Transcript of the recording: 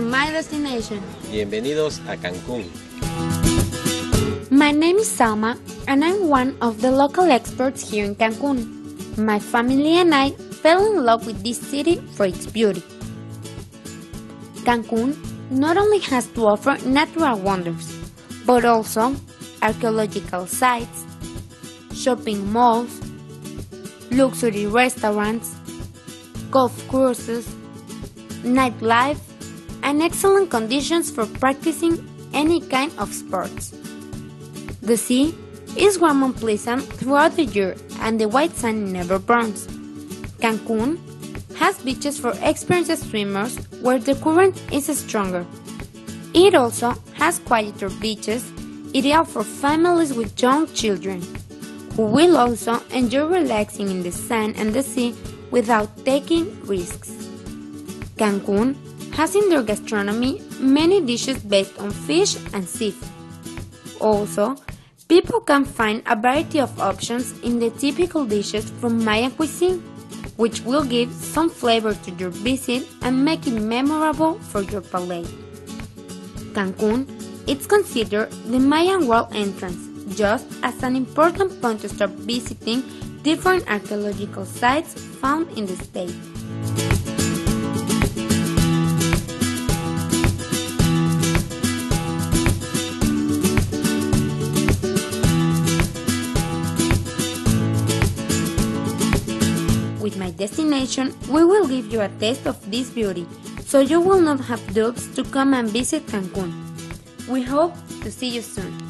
my destination. Bienvenidos a Cancún. My name is Salma, and I'm one of the local experts here in Cancun. My family and I fell in love with this city for its beauty. Cancun not only has to offer natural wonders, but also archaeological sites, shopping malls, luxury restaurants, golf courses, nightlife, and excellent conditions for practicing any kind of sports. The sea is warm and pleasant throughout the year, and the white sand never burns. Cancun has beaches for experienced swimmers where the current is stronger. It also has quieter beaches, ideal for families with young children, who will also enjoy relaxing in the sand and the sea without taking risks. Cancun has in their gastronomy many dishes based on fish and seafood. Also, people can find a variety of options in the typical dishes from Mayan cuisine, which will give some flavor to your visit and make it memorable for your palate. Cancun is considered the Mayan world entrance, just as an important point to start visiting different archaeological sites found in the state. My destination, we will give you a taste of this beauty, so you will not have doubts to come and visit Cancun. We hope to see you soon.